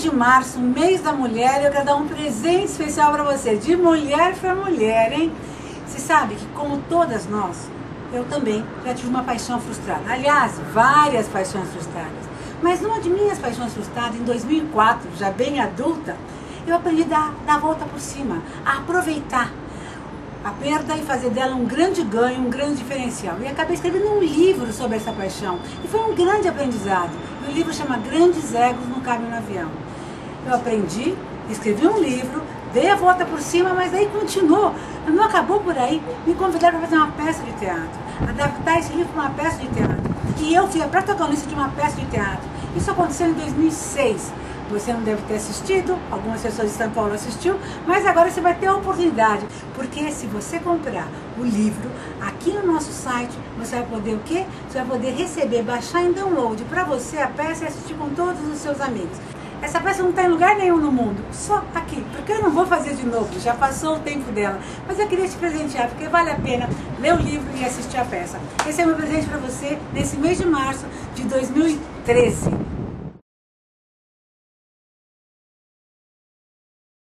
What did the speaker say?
de março, mês da mulher, eu quero dar um presente especial para você, de mulher para mulher, hein? Você sabe que, como todas nós, eu também já tive uma paixão frustrada. Aliás, várias paixões frustradas. Mas numa de minhas paixões frustradas, em 2004, já bem adulta, eu aprendi a dar a volta por cima, a aproveitar a perda e fazer dela um grande ganho, um grande diferencial. E acabei escrevendo um livro sobre essa paixão. E foi um grande aprendizado. E o livro chama Grandes Egos no Caminho no Avião. Eu aprendi, escrevi um livro, dei a volta por cima, mas aí continuou. Não acabou por aí. Me convidaram para fazer uma peça de teatro. Adaptar esse livro para uma peça de teatro. E eu fui a protagonista de uma peça de teatro. Isso aconteceu em 2006. Você não deve ter assistido, algumas pessoas de São Paulo assistiu, mas agora você vai ter a oportunidade, porque se você comprar o livro aqui no nosso site, você vai poder o quê? Você vai poder receber, baixar em download para você a peça e assistir com todos os seus amigos. Essa peça não está em lugar nenhum no mundo, só aqui, porque eu não vou fazer de novo, já passou o tempo dela. Mas eu queria te presentear, porque vale a pena ler o livro e assistir a peça. Esse é meu presente para você nesse mês de março de 2013.